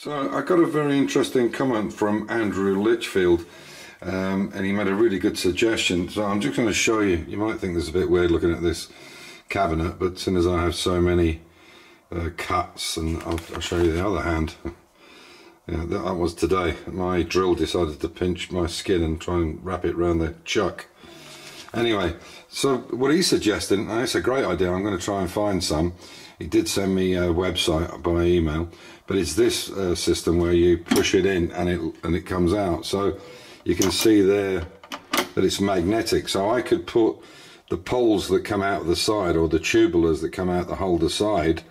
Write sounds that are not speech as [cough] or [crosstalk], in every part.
So I got a very interesting comment from Andrew Litchfield um, and he made a really good suggestion. So I'm just going to show you, you might think this is a bit weird looking at this cabinet, but since as I have so many uh, cuts and I'll, I'll, show you the other hand. [laughs] yeah, that was today. My drill decided to pinch my skin and try and wrap it around the chuck. Anyway, so what he suggested, and it's a great idea, I'm going to try and find some. He did send me a website by email, but it's this uh, system where you push it in and it and it comes out. So you can see there that it's magnetic. So I could put the poles that come out of the side or the tubulars that come out the holder side,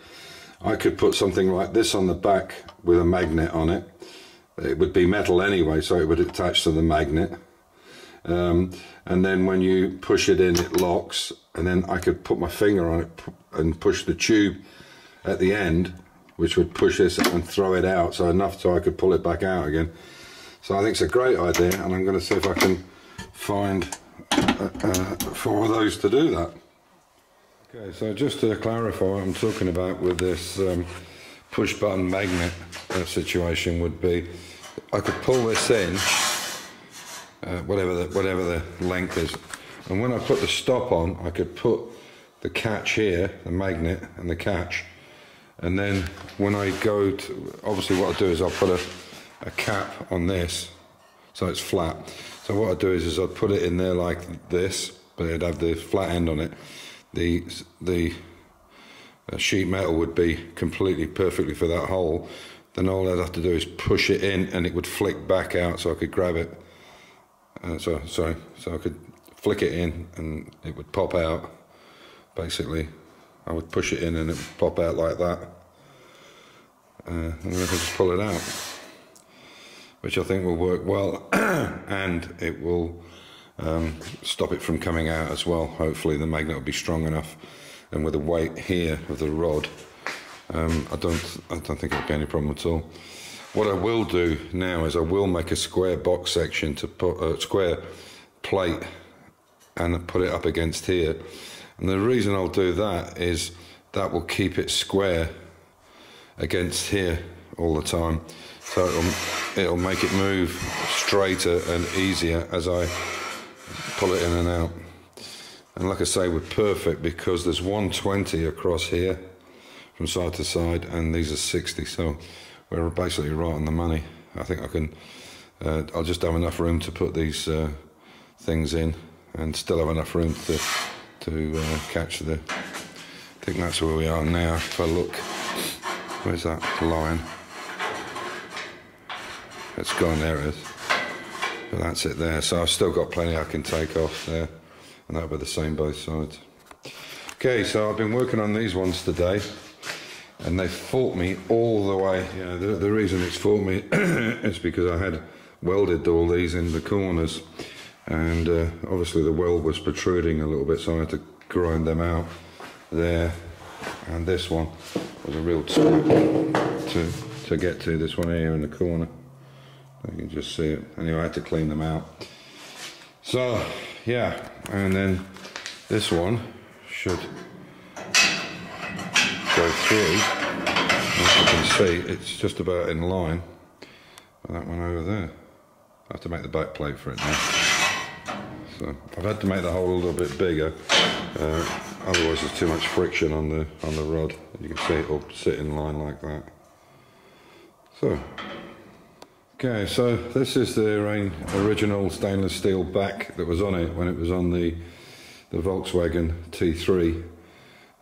I could put something like this on the back with a magnet on it. It would be metal anyway, so it would attach to the magnet um, and then when you push it in it locks and then I could put my finger on it and push the tube at the end which would push this and throw it out so enough so I could pull it back out again so I think it's a great idea and I'm going to see if I can find uh, uh, four of those to do that okay so just to clarify what I'm talking about with this um, push button magnet uh, situation would be I could pull this in uh, whatever the whatever the length is. And when I put the stop on, I could put the catch here, the magnet and the catch. And then when I go to, obviously what I do is I'll put a, a cap on this so it's flat. So what I do is, is I put it in there like this, but it'd have the flat end on it. The, the uh, sheet metal would be completely perfectly for that hole. Then all I'd have to do is push it in and it would flick back out so I could grab it uh, so sorry, so I could flick it in and it would pop out. Basically, I would push it in and it would pop out like that, uh, and then I could just pull it out, which I think will work well, [clears throat] and it will um, stop it from coming out as well. Hopefully, the magnet will be strong enough, and with the weight here of the rod, um, I don't I don't think it'll be any problem at all. What I will do now is I will make a square box section to put a square plate and put it up against here. And the reason I'll do that is that will keep it square against here all the time. So it'll, it'll make it move straighter and easier as I pull it in and out. And like I say, we're perfect because there's 120 across here from side to side and these are 60. So we're basically right on the money. I think I can, uh, I'll just have enough room to put these uh, things in and still have enough room to, to uh, catch the, I think that's where we are now. If I look, where's that line? It's gone, there it is. But that's it there. So I've still got plenty I can take off there and that'll be the same both sides. Okay, so I've been working on these ones today and they fought me all the way. You know, the, the reason it's fought me [coughs] is because I had welded all these in the corners, and uh, obviously the weld was protruding a little bit, so I had to grind them out there. And this one was a real scrap to to get to. This one here in the corner, you can just see it. Anyway, I had to clean them out. So yeah, and then this one should go through. As you can see, it's just about in line with that one over there. I have to make the back plate for it now. So I've had to make the hole a little bit bigger, uh, otherwise there's too much friction on the on the rod. You can see it will sit in line like that. So, okay, so this is the original stainless steel back that was on it when it was on the the Volkswagen T3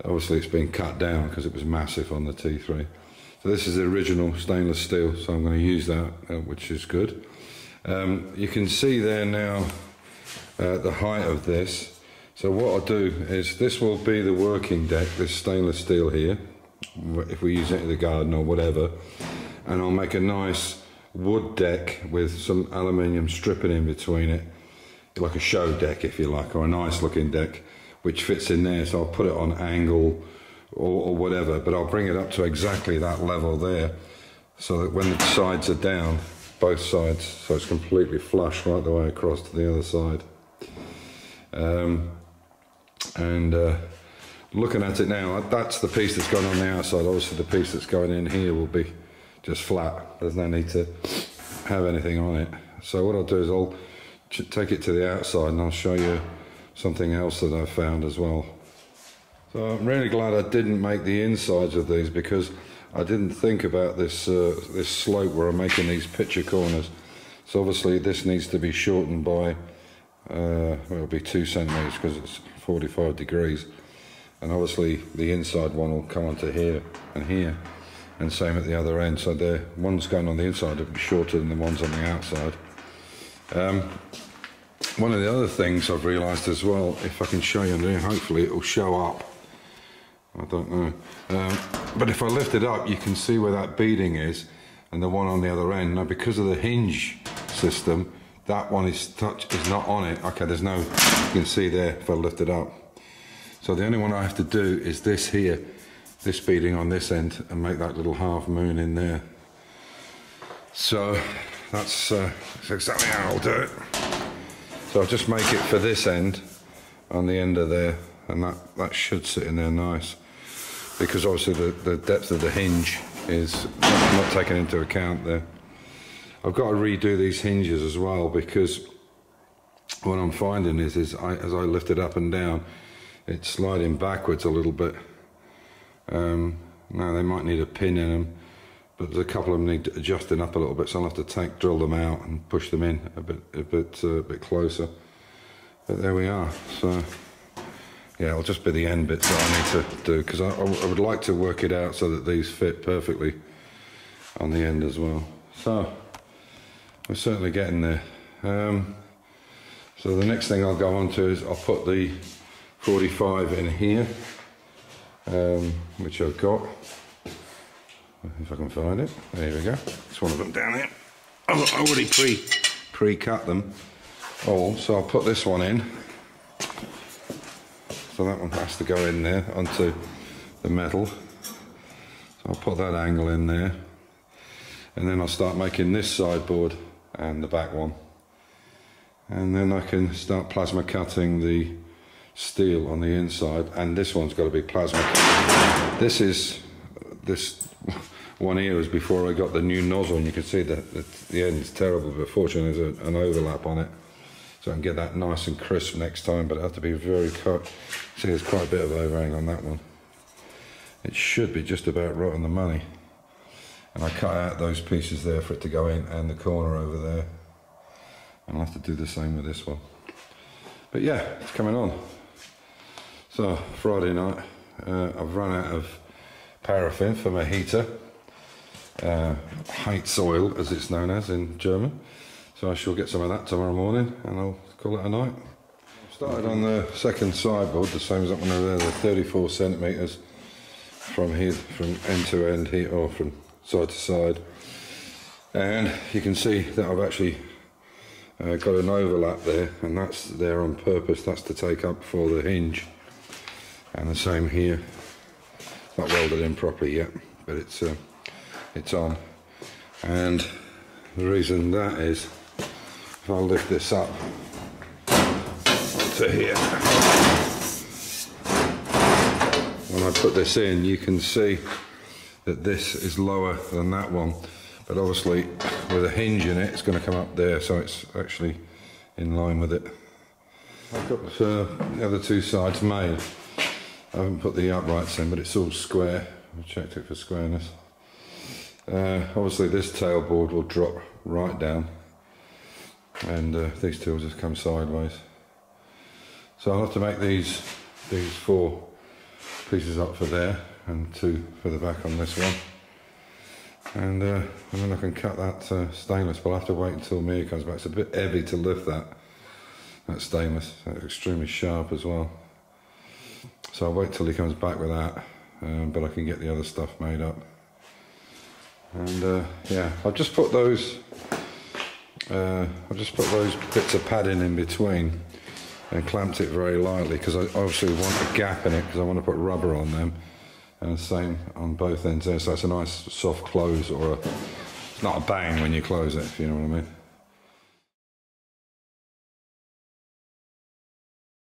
Obviously it's been cut down because it was massive on the T3. So this is the original stainless steel, so I'm going to use that, uh, which is good. Um, you can see there now uh, the height of this. So what I'll do is this will be the working deck, this stainless steel here, if we use it in the garden or whatever. And I'll make a nice wood deck with some aluminium stripping in between it, like a show deck if you like, or a nice looking deck which fits in there. So I'll put it on angle or, or whatever, but I'll bring it up to exactly that level there so that when the sides are down, both sides, so it's completely flush right the way across to the other side. Um, and uh, looking at it now, that's the piece that's going on the outside. Obviously, the piece that's going in here will be just flat. There's no need to have anything on it. So what I'll do is I'll take it to the outside and I'll show you something else that I've found as well. So I'm really glad I didn't make the insides of these because I didn't think about this uh, this slope where I'm making these picture corners. So obviously this needs to be shortened by, uh, well, it'll be two centimeters because it's 45 degrees. And obviously the inside one will come onto here and here. And same at the other end. So the one's going on the inside will be shorter than the ones on the outside. Um, one of the other things I've realised as well, if I can show you hopefully it will show up. I don't know. Um, but if I lift it up, you can see where that beading is and the one on the other end. Now, because of the hinge system, that one is touch is not on it. Okay, there's no, you can see there if I lift it up. So the only one I have to do is this here, this beading on this end and make that little half moon in there. So that's, uh, that's exactly how I'll do it. So I'll just make it for this end on the end of there and that, that should sit in there nice because obviously the, the depth of the hinge is not, not taken into account there. I've got to redo these hinges as well because what I'm finding is, is I, as I lift it up and down, it's sliding backwards a little bit. Um, now they might need a pin in them, but there's a couple of them need adjusting up a little bit, so I'll have to take, drill them out and push them in a bit, a bit, uh, a bit closer. But there we are. So yeah, it'll just be the end bits that I need to do because I, I, would like to work it out so that these fit perfectly on the end as well. So we're certainly getting there. Um, so the next thing I'll go on to is I'll put the 45 in here, um, which I've got. If I can find it, there we go. It's one of them down here. I've already pre pre-cut them all, so I'll put this one in. So that one has to go in there onto the metal. So I'll put that angle in there. And then I'll start making this sideboard and the back one. And then I can start plasma cutting the steel on the inside. And this one's got to be plasma cut. This is, this one here was before I got the new nozzle and you can see that the, the end is terrible but fortunately there's a, an overlap on it so I can get that nice and crisp next time, but I have to be very cut. See, there's quite a bit of overhang on that one. It should be just about right on the money. And I cut out those pieces there for it to go in and the corner over there. And I'll have to do the same with this one. But yeah, it's coming on. So, Friday night, uh, I've run out of paraffin for my heater. Uh, Heizöl, as it's known as in German. So I shall get some of that tomorrow morning and I'll call it a night. Started on the second sideboard, the same as that one over there, the 34 centimetres from here, from end to end here, or from side to side. And you can see that I've actually uh, got an overlap there, and that's there on purpose. That's to take up for the hinge. And the same here. Not welded in properly yet, but it's uh, it's on. And the reason that is if I lift this up to here, when I put this in, you can see that this is lower than that one. But obviously, with a hinge in it, it's going to come up there, so it's actually in line with it. I've got uh, the other two sides made. I haven't put the uprights in, but it's all square. I checked it for squareness. Uh, obviously, this tailboard will drop right down and uh, these two just come sideways. So I'll have to make these these four pieces up for there and two for the back on this one. And, uh, and then I can cut that uh, stainless, but I'll have to wait until Mia comes back. It's a bit heavy to lift that, that stainless. It's extremely sharp as well. So I'll wait till he comes back with that, um, but I can get the other stuff made up. And uh, yeah, I've just put those uh, I've just put those bits of padding in between and clamped it very lightly because I obviously want a gap in it because I want to put rubber on them. And the same on both ends there so it's a nice soft close or a, it's not a bang when you close it if you know what I mean